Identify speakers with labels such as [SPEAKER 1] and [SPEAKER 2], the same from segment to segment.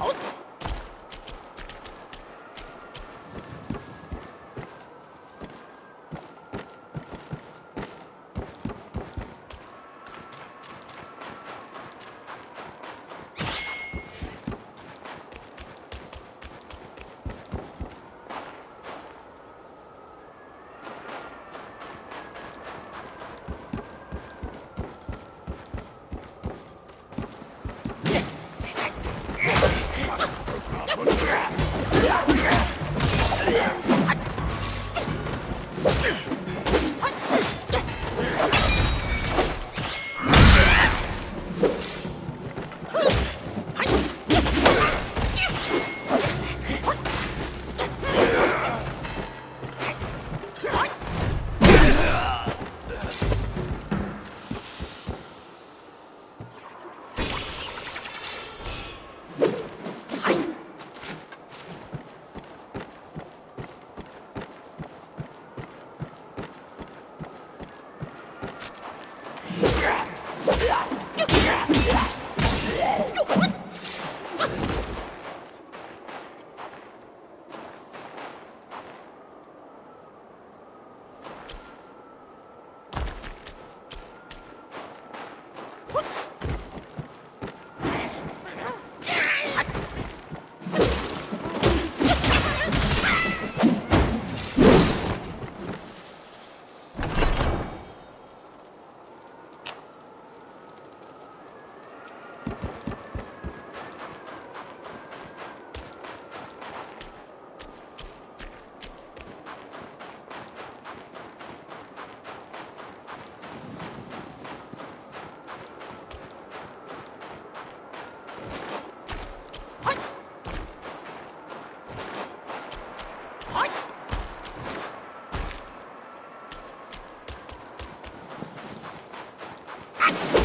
[SPEAKER 1] 好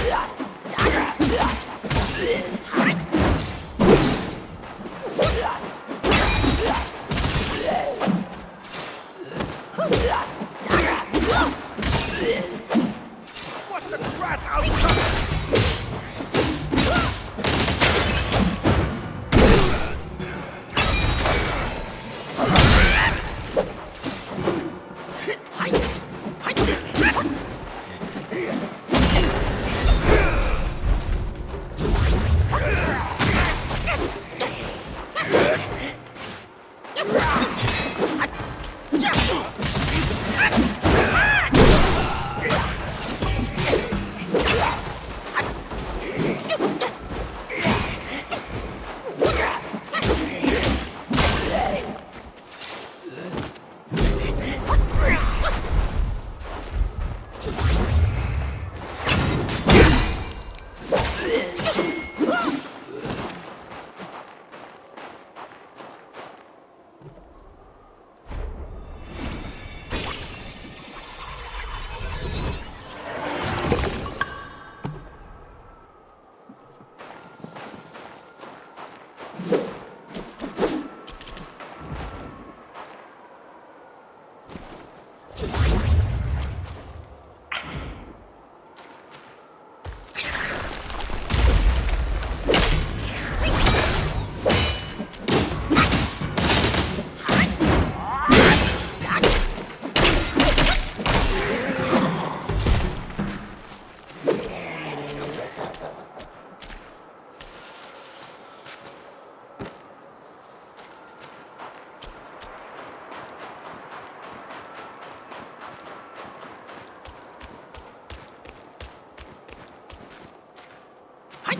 [SPEAKER 1] Yeah.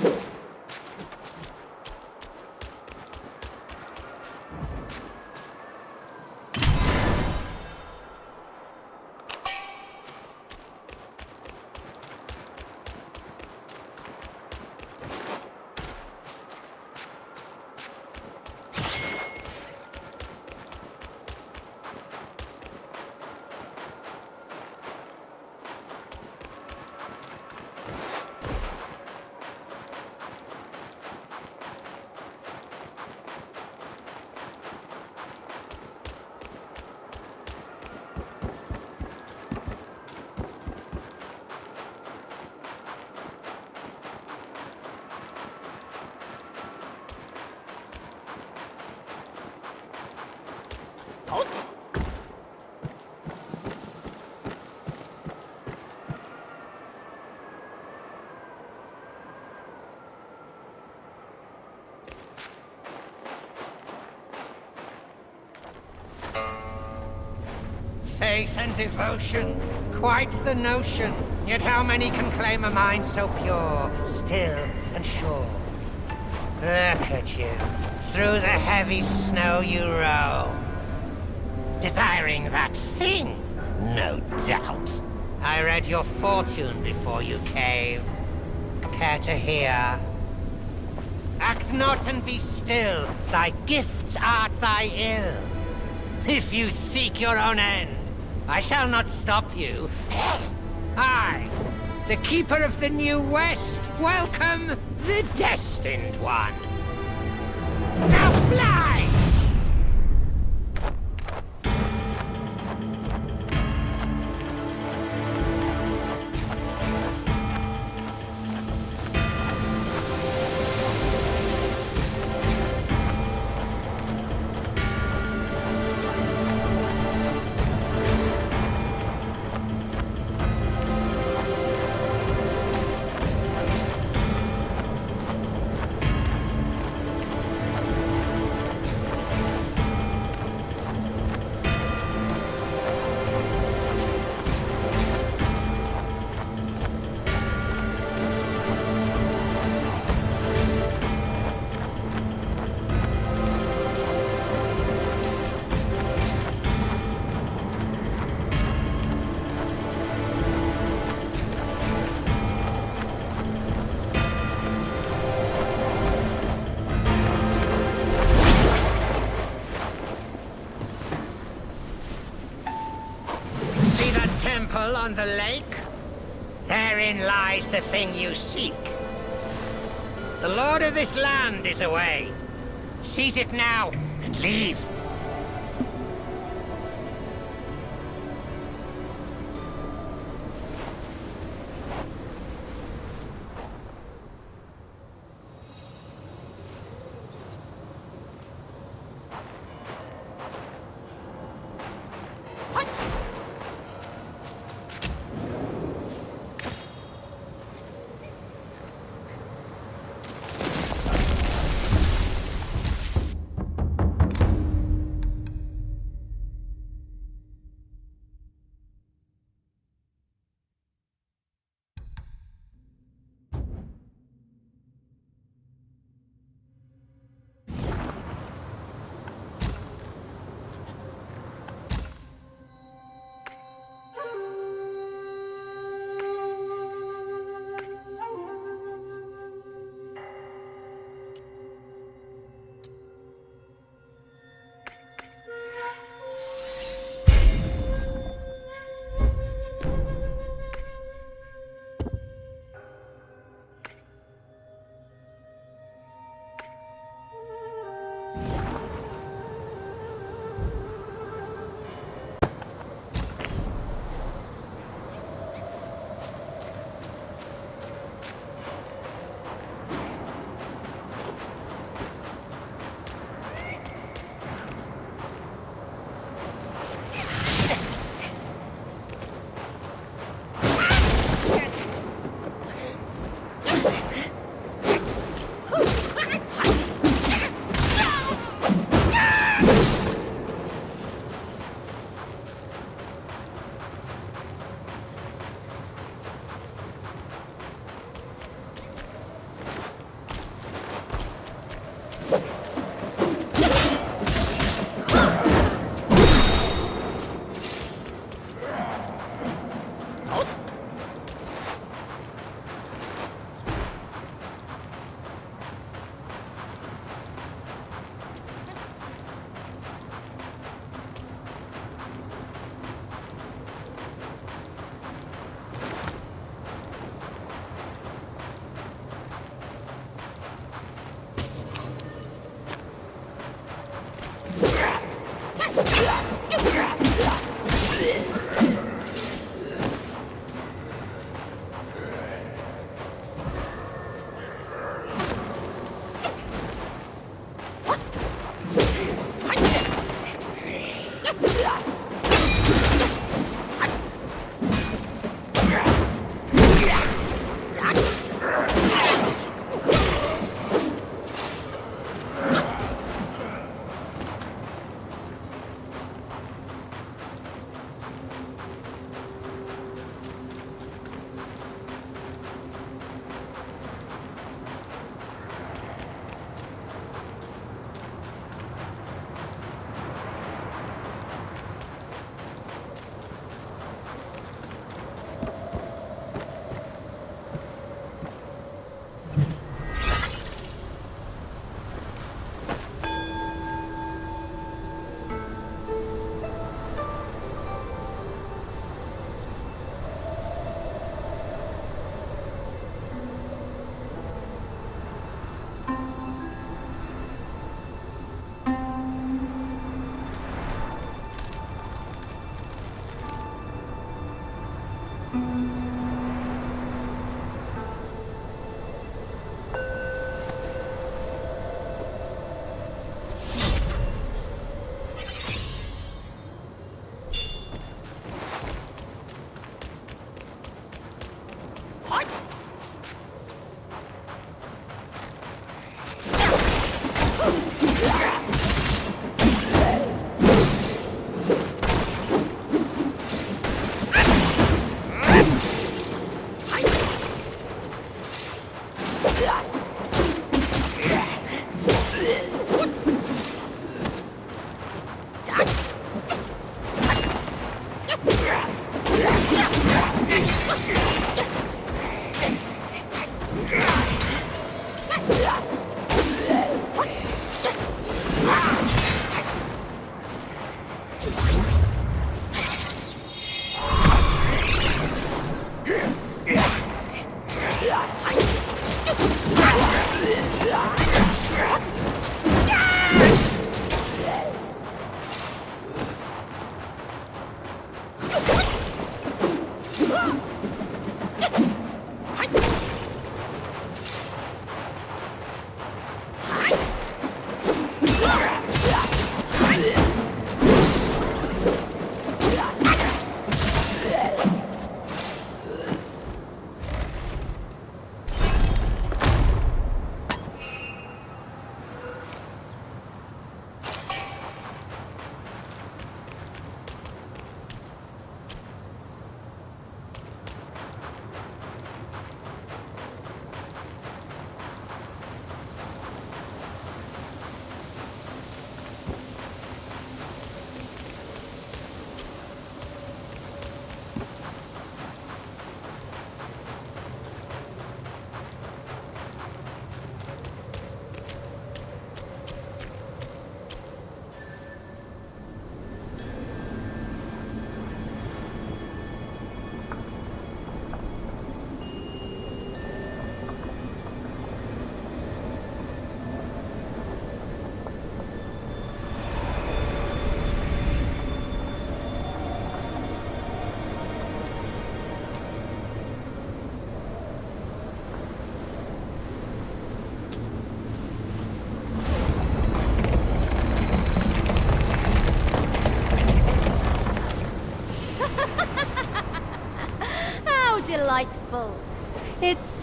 [SPEAKER 1] What? Faith and devotion, quite the notion. Yet how many can claim a mind so pure, still, and sure? Look at you. Through the heavy snow you roam. Desiring that thing, no doubt. I read your fortune before you came. Care to hear? Act not and be still. Thy gifts art thy ill. If you seek your own end, I shall not stop you. I, the Keeper of the New West, welcome the Destined One. Temple on the lake? Therein lies the thing you seek. The lord of this land is away. Seize it now and leave.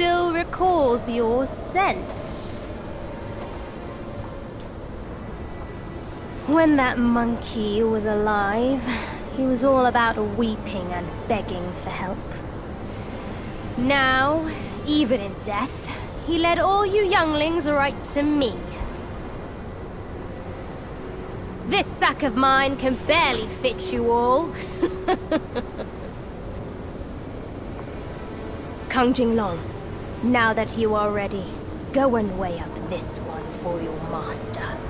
[SPEAKER 2] Still recalls your scent. When that monkey was alive, he was all about weeping and begging for help. Now, even in death, he led all you younglings right to me. This sack of mine can barely fit you all. Kang-Jin Loong, now that you are ready, go and weigh up this one for your master.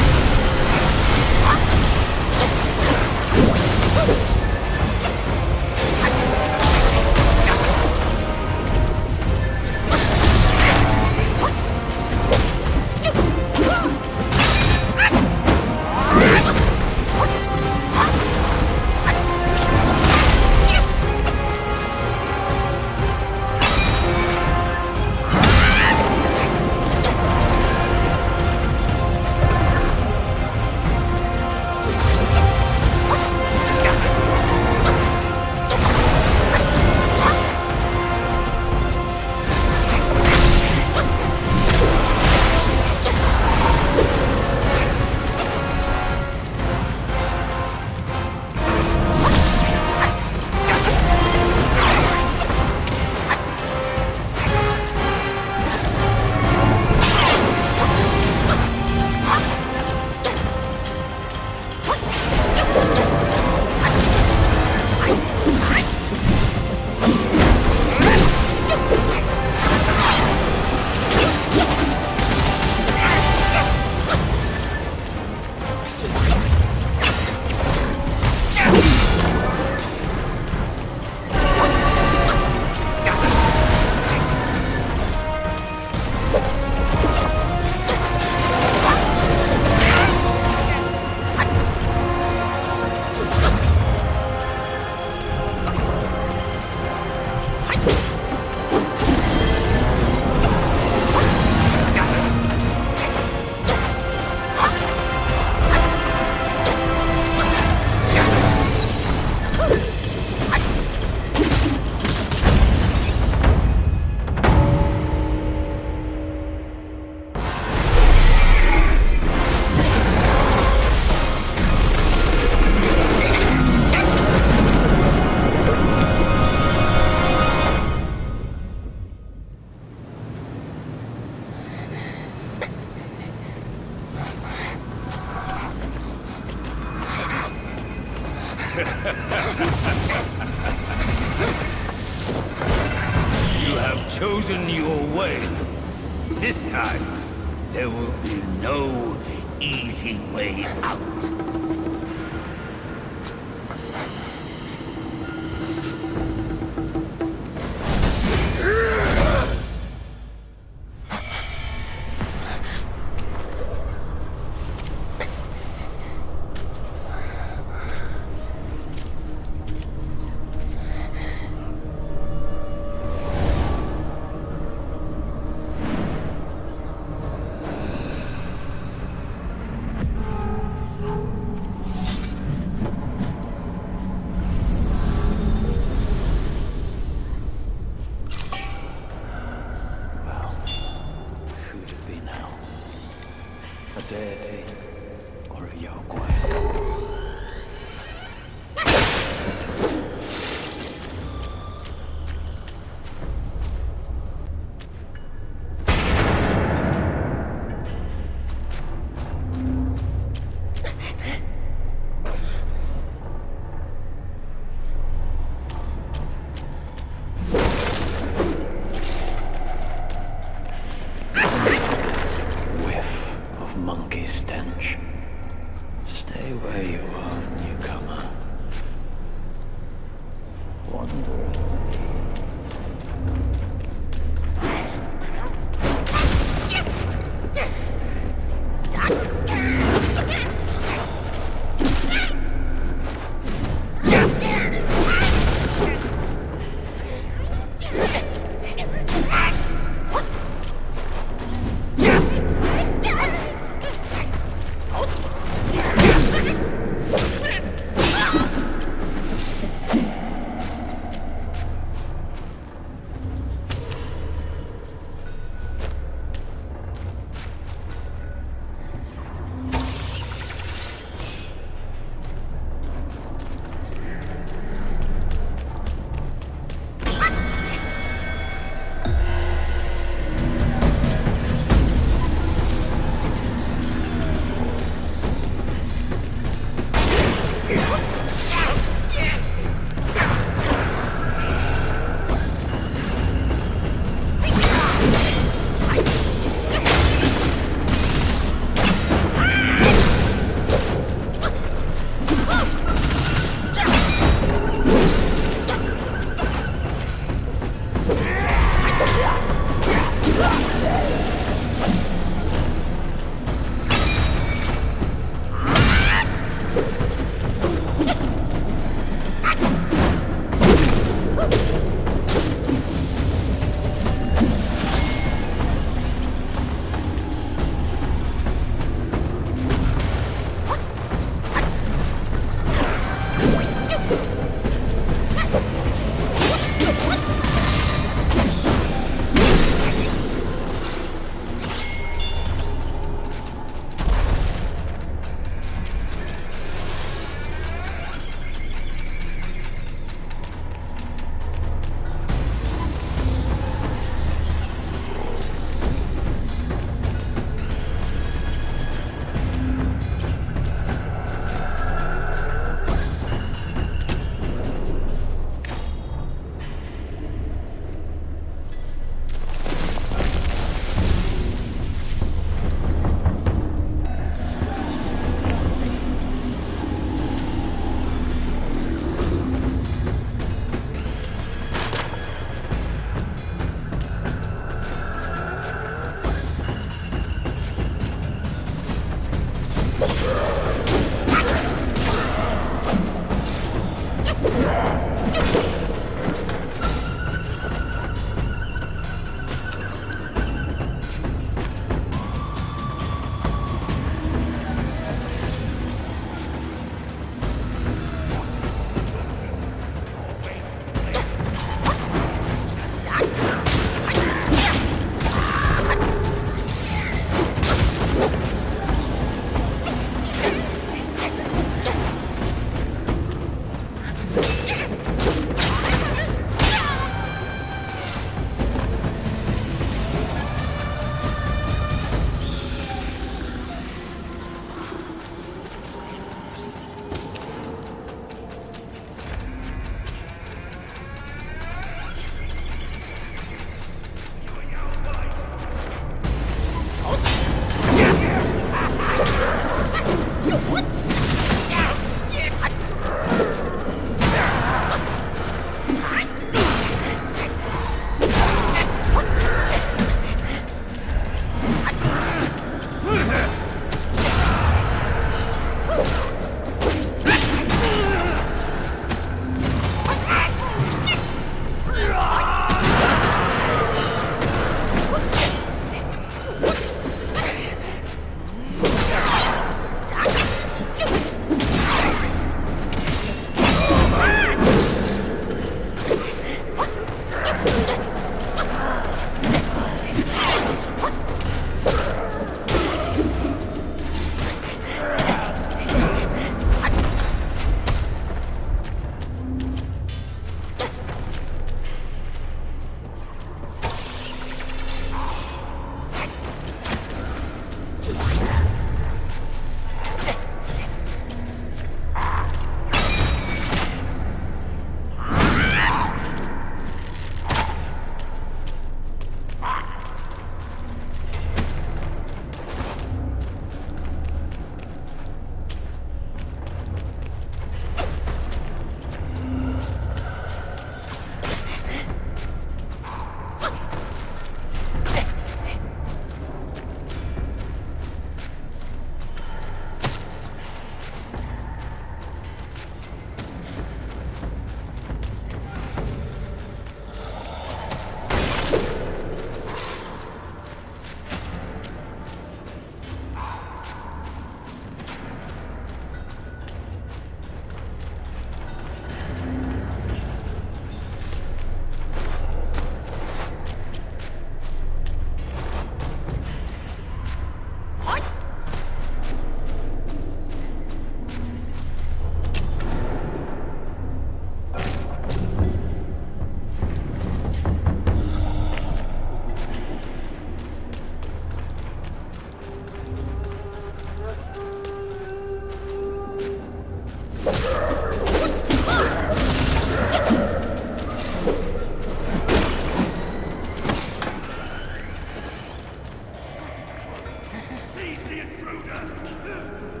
[SPEAKER 3] Release the intruder!